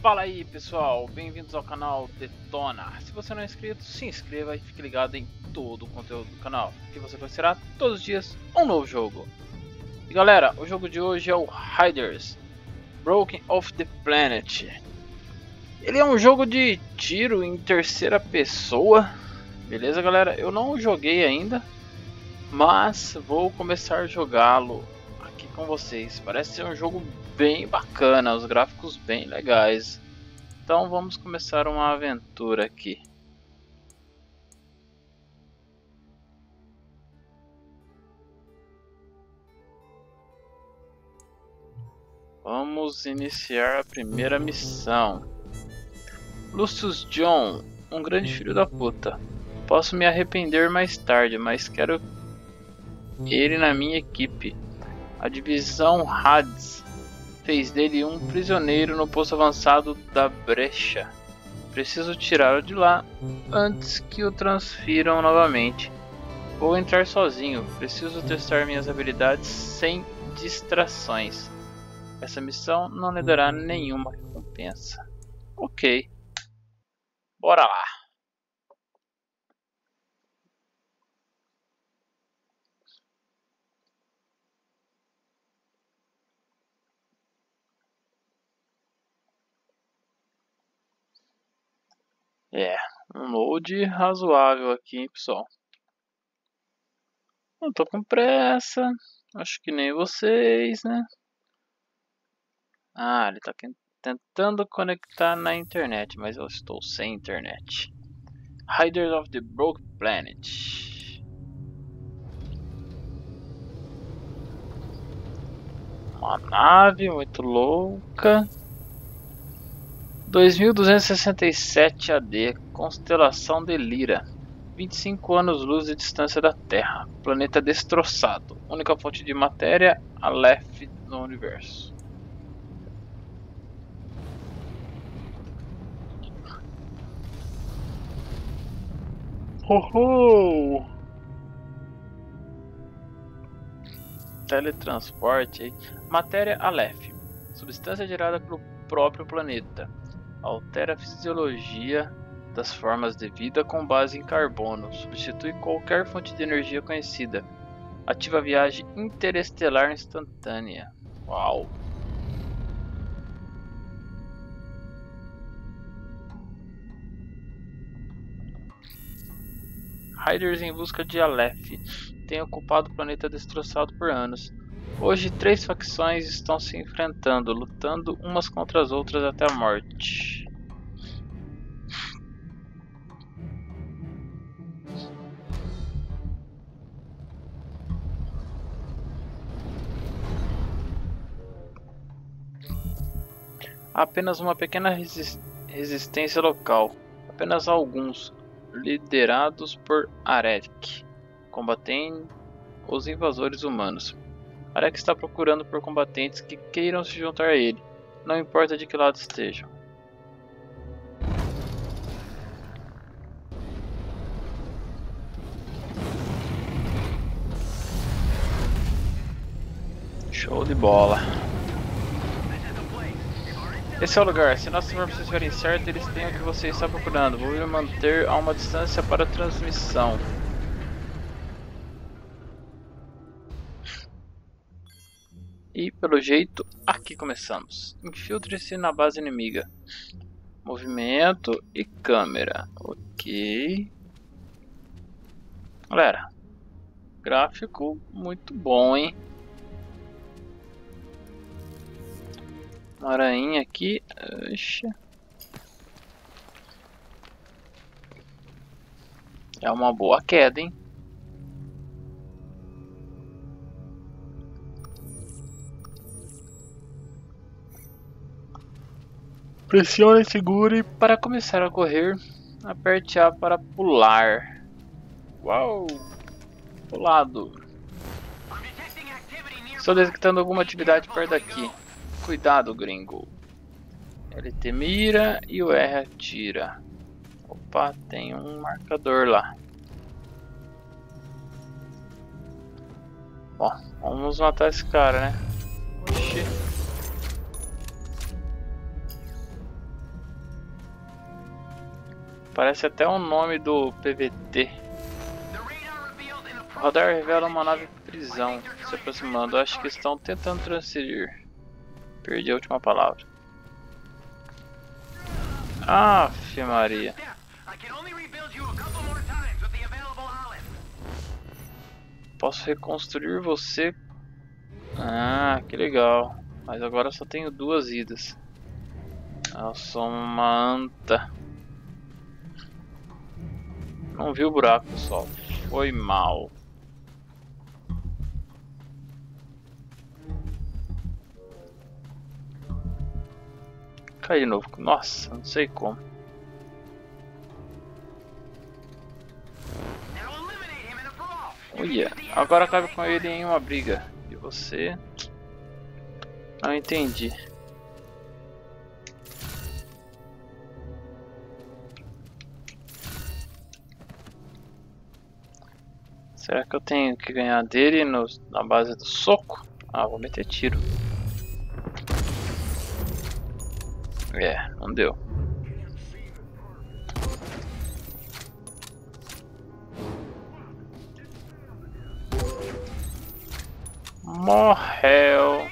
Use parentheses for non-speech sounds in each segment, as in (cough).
Fala aí pessoal, bem-vindos ao canal Detona. Se você não é inscrito, se inscreva e fique ligado em todo o conteúdo do canal, que você conhecerá todos os dias um novo jogo. E galera, o jogo de hoje é o Hiders Broken of the Planet. Ele é um jogo de tiro em terceira pessoa, beleza galera? Eu não joguei ainda, mas vou começar a jogá-lo aqui com vocês. Parece ser um jogo bem bacana, os gráficos bem legais. Então vamos começar uma aventura aqui. Vamos iniciar a primeira missão. Lucius John, um grande filho da puta. Posso me arrepender mais tarde, mas quero ele na minha equipe. A divisão Hades fez dele um prisioneiro no posto avançado da Brecha. Preciso tirá-lo de lá antes que o transfiram novamente. Vou entrar sozinho. Preciso testar minhas habilidades sem distrações. Essa missão não lhe dará nenhuma recompensa. Ok. Bora lá. É, um load razoável aqui, pessoal. Não tô com pressa. Acho que nem vocês, né? Ah, ele tá tentando conectar na internet, mas eu estou sem internet. Riders of the Broke Planet. Uma nave muito louca. 2267 AD, constelação de Lira. 25 anos-luz de distância da Terra. Planeta destroçado. Única fonte de matéria, Aleph no universo. Uhul! Teletransporte. Matéria Aleph. Substância gerada pelo próprio planeta altera a fisiologia das formas de vida com base em carbono, substitui qualquer fonte de energia conhecida, ativa a viagem interestelar instantânea. Uau! Riders em busca de Aleph tem ocupado o planeta destroçado por anos. Hoje, três facções estão se enfrentando, lutando umas contra as outras até a morte. Há apenas uma pequena resistência local, apenas alguns, liderados por Arek, combatem os invasores humanos. Arek está procurando por combatentes que queiram se juntar a ele, não importa de que lado estejam. Show de bola. Esse é o lugar. Se nossos informações estiverem certas, eles têm o que você está procurando. Vou me manter a uma distância para a transmissão. E pelo jeito, aqui começamos. Infiltre-se na base inimiga. Movimento e câmera. Ok. Galera, gráfico muito bom, hein? Uma aranha aqui. Oxa. É uma boa queda, hein? Pressione e segure para começar a correr. Aperte A para pular. Uau! Pulado. Estou detectando alguma atividade perto daqui. Cuidado, gringo. LT mira e o R atira. Opa, tem um marcador lá. Ó, vamos matar esse cara, né? Oxi. Parece até o nome do PVT. O radar revela uma nave prisão se aproximando. Acho que estão tentando transferir. Perdi a última palavra. Aff, Maria. Posso reconstruir você. Ah, que legal. Mas agora só tenho duas idas. Eu sou uma anta. Não vi o buraco, pessoal. Foi mal. Cai de novo. Nossa, não sei como. Olha, agora acabe com ele em uma briga. E você... Não entendi. Será que eu tenho que ganhar dele no, na base do soco? Ah, vou meter tiro. É, não deu. Morreu.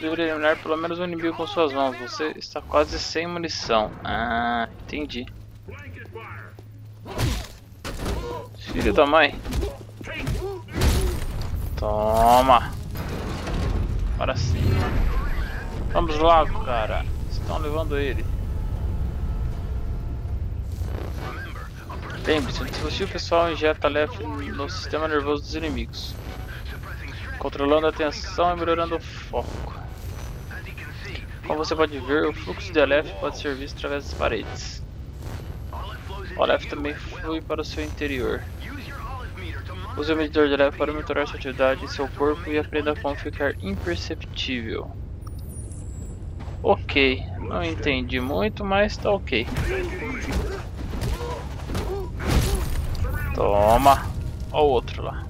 Deveria eliminar pelo menos um inimigo com suas mãos. Você está quase sem munição. Ah, entendi. Filho da mãe. Toma. Para cima. Vamos lá, cara. Estão levando ele. Lembre-se, se o pessoal injeta leve no sistema nervoso dos inimigos controlando a tensão e melhorando o foco. Como você pode ver, o fluxo de Aleph pode ser visto através das paredes. O Aleph também flui para o seu interior. Use o medidor de Aleph para monitorar sua atividade em seu corpo e aprenda como ficar imperceptível. Ok, não entendi muito, mas tá ok. Toma! O outro lá.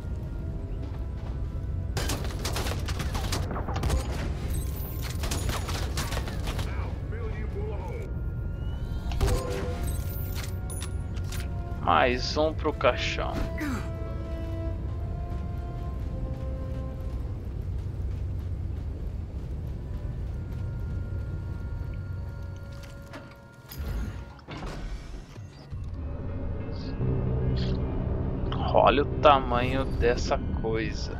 Mais um pro caixão. Olha o tamanho dessa coisa.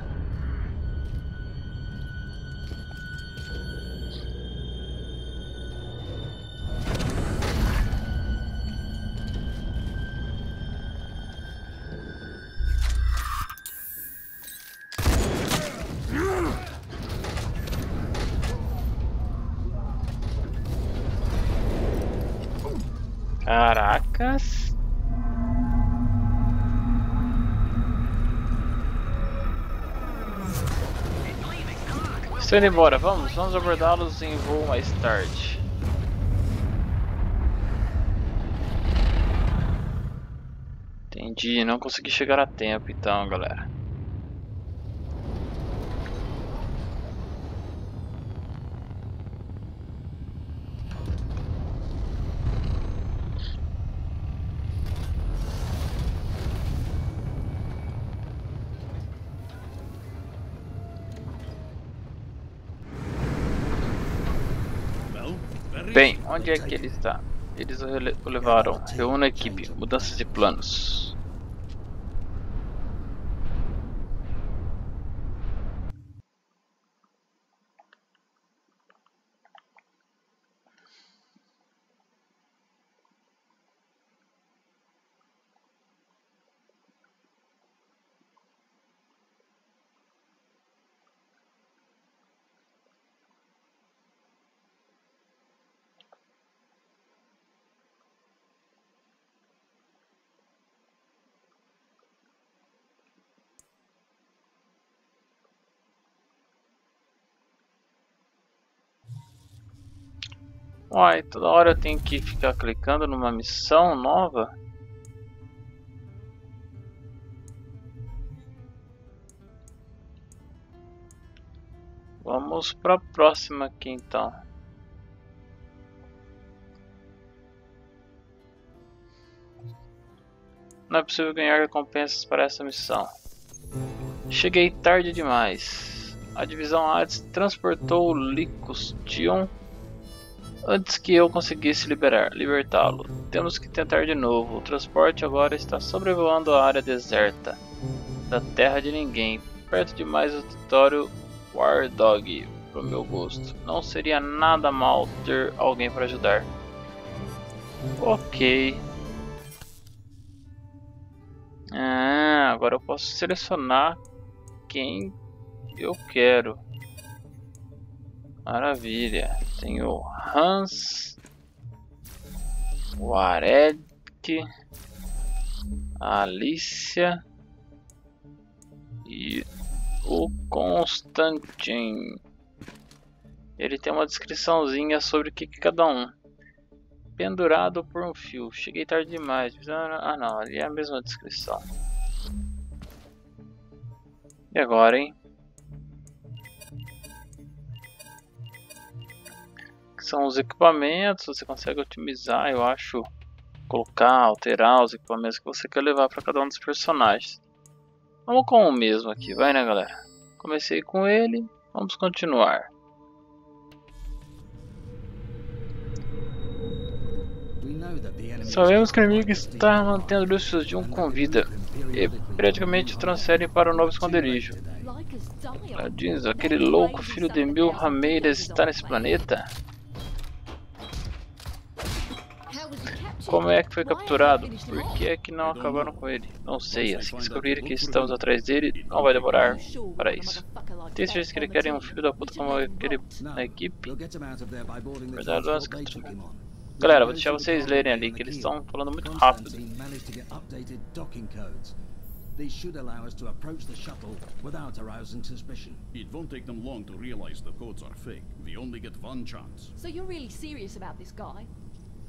Estou indo embora, vamos, vamos abordá-los em voo mais tarde. Entendi, não consegui chegar a tempo então, galera. Bem, onde é que ele está? Eles o levaram. Reúna a equipe. Mudanças de planos. Uai, toda hora eu tenho que ficar clicando numa missão nova? Vamos para a próxima aqui então. Não é possível ganhar recompensas para essa missão. Cheguei tarde demais. A divisão Hades transportou Licos Tion antes que eu conseguisse liberar, libertá-lo. Temos que tentar de novo. O transporte agora está sobrevoando a área deserta da Terra de Ninguém, perto demais do território War Dog, pro meu gosto. Não seria nada mal ter alguém para ajudar. Ok. Ah, agora eu posso selecionar quem eu quero. Maravilha. O Hans, o Arek, a Alicia e o Constantin. Ele tem uma descriçãozinha sobre o que, que cada um pendurado por um fio. Cheguei tarde demais. Ah não, ali é a mesma descrição. E agora, hein? São os equipamentos, você consegue otimizar, eu acho. Colocar, alterar os equipamentos que você quer levar para cada um dos personagens. Vamos com o mesmo aqui, vai né galera? Comecei com ele, vamos continuar. Sabemos que o inimigo está mantendo Lucius de um com vida e periodicamente transferem para o novo esconderijo. Diz, aquele louco filho de mil rameiras está nesse planeta? Como é que foi capturado? Por que é que não acabaram com ele? Não sei, assim que descobrirem que estamos atrás dele, não vai demorar para isso. Tem certeza que ele quer um filho da puta como aquele na equipe? Verdade, Galera, vou deixar vocês lerem ali, que eles estão falando muito rápido. They should allow us to approach the shuttle without arousing suspicion. It won't take them long to realize the codes are fake. We only get one chance. So you're really serious about this guy?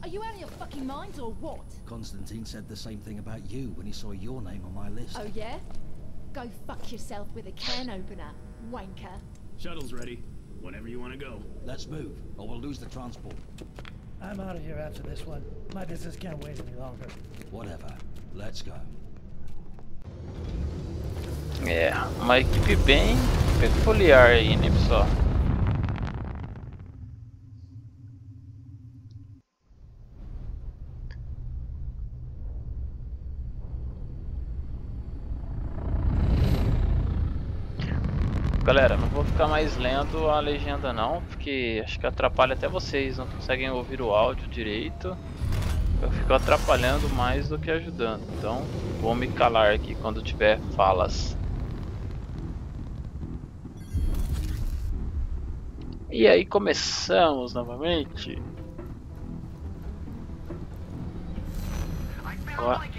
Are you out of your fucking minds or what? Constantine said the same thing about you when he saw your name on my list. Oh yeah? Go fuck yourself with a can opener, wanker. Shuttle's ready. Whenever you want to go. Let's move, or we'll lose the transport. I'm out of here after this one. My business can't wait any longer. Whatever. Let's go. É, uma equipe bem peculiar aí, né, pessoal? Galera, não vou ficar mais lendo a legenda não, porque acho que atrapalha até vocês, não conseguem ouvir o áudio direito. Eu fico atrapalhando mais do que ajudando, então vou me calar aqui quando tiver falas. E aí começamos novamente. Agora...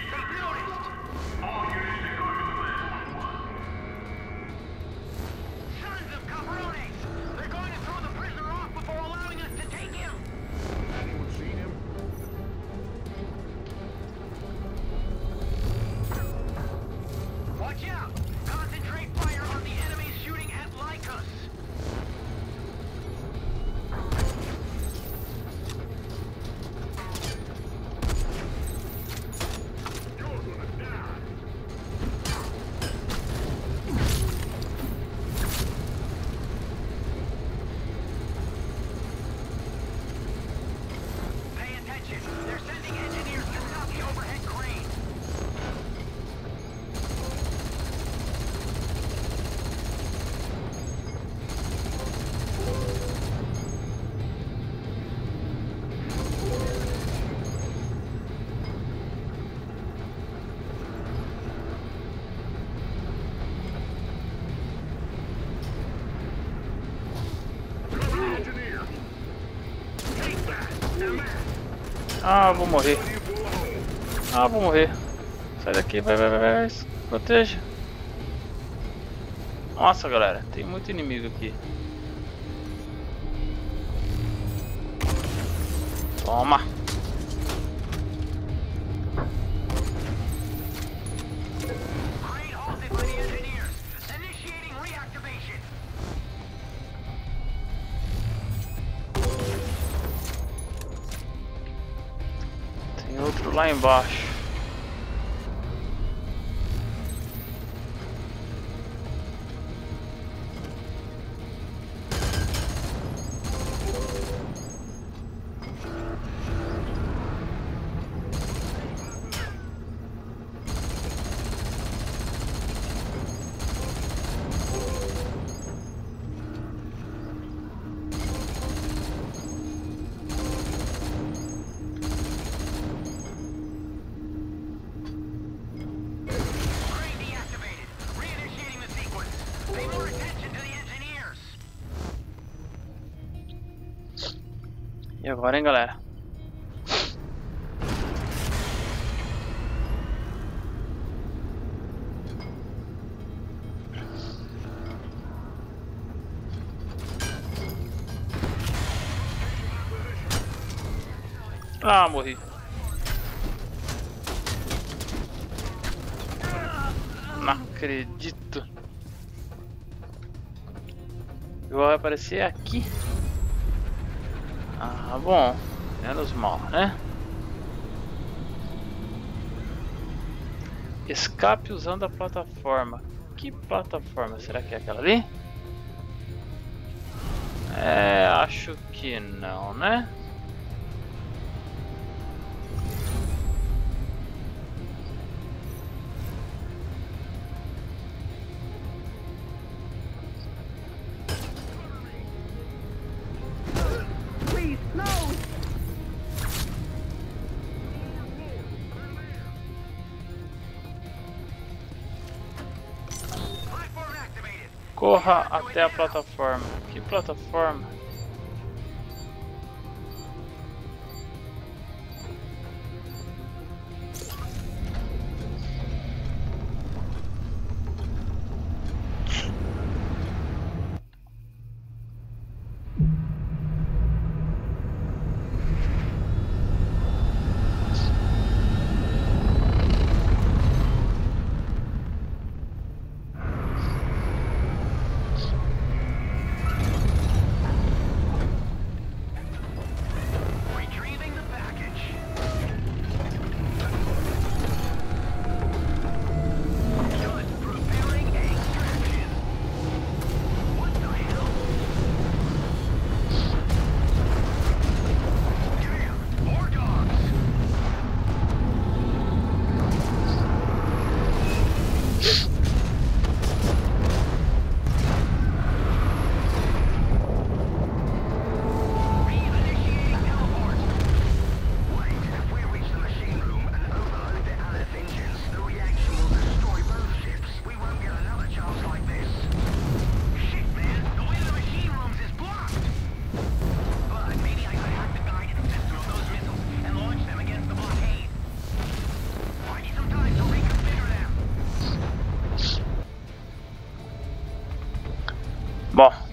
Ah, vou morrer. Ah, vou morrer. Sai daqui, vai, vai, vai, vai. Proteja. Nossa, galera, tem muito inimigo aqui. Toma. Tem outro agora, hein, galera? Ah, morri. Não acredito. Igual vai aparecer aqui. Ah, bom. Menos mal, né? Escape usando a plataforma. Que plataforma? Será que é aquela ali? É, acho que não, né? Corra até a plataforma. Que plataforma?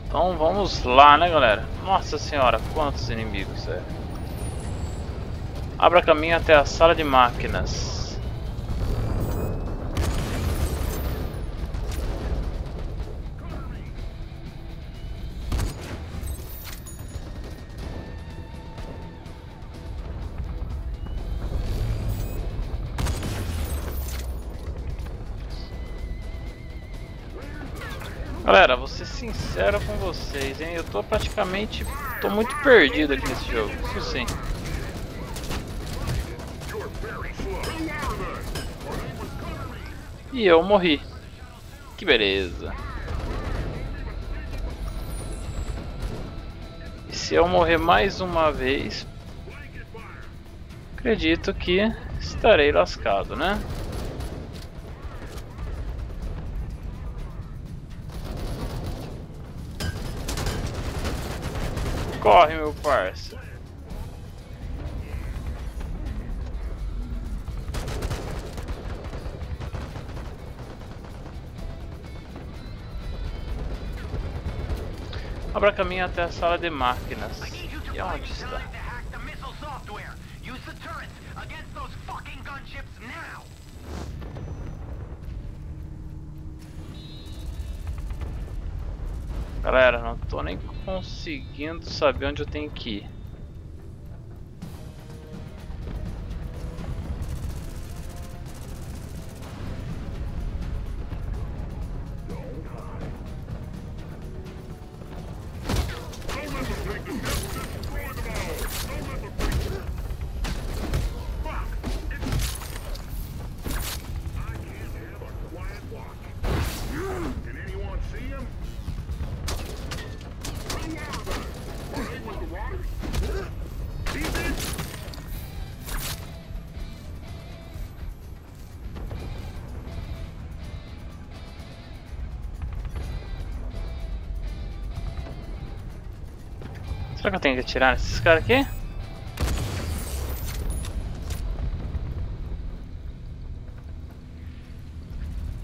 Então vamos lá, né, galera? Nossa senhora, quantos inimigos, é. Abra caminho até a sala de máquinas. Galera, vou ser sincero com vocês, hein? Eu tô praticamente. tô muito perdido aqui nesse jogo, isso sim. E eu morri. Que beleza. E se eu morrer mais uma vez, acredito que estarei lascado, né? Corre, meu parça. Abra caminho até a sala de máquinas. E onde está? gunships now. Galera, não tô nem conseguindo saber onde eu tenho que ir. Será que eu tenho que atirar nesses caras aqui?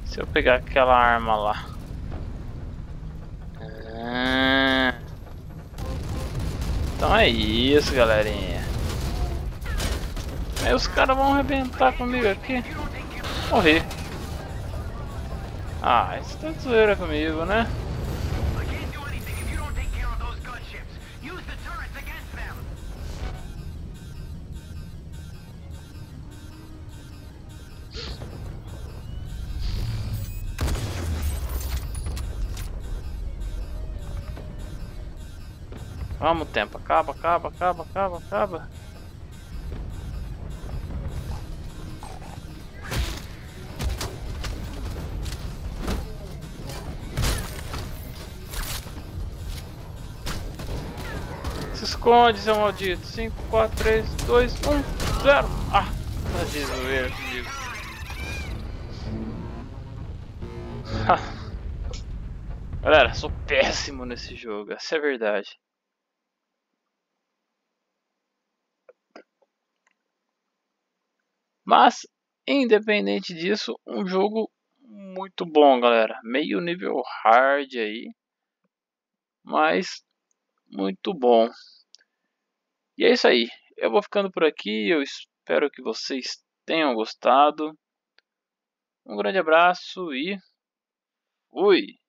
Se eu pegar aquela arma lá. Ah. Então é isso, galerinha. Aí os caras vão arrebentar comigo aqui. Morri. Ah, isso tá zoeira comigo, né? Vamos, tempo. Acaba, acaba, acaba, acaba, acaba. Se esconde, seu maldito. 5, 4, 3, 2, 1, 0. Ah, tá de zoeira comigo. (laughs) Galera, sou péssimo nesse jogo, essa é a verdade. Mas, independente disso, um jogo muito bom, galera. Meio nível hard aí, mas muito bom. E é isso aí. Eu vou ficando por aqui. Eu espero que vocês tenham gostado. Um grande abraço e fui!